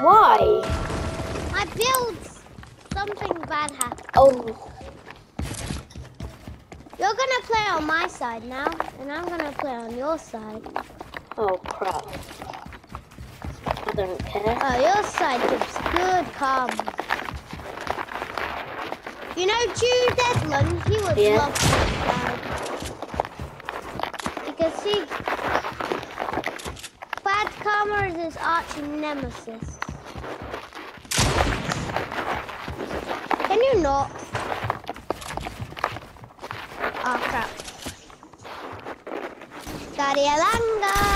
Why? My builds. Something bad happened. Oh, You're gonna play on my side now, and I'm gonna play on your side. oh crap. I don't care. Oh, your side gives good comms. You know Jude Edlund? He would Yeah. love this side. Because he... Bad Karma is his arch nemesis. Can you not? Oh crap. Daddy Alanga!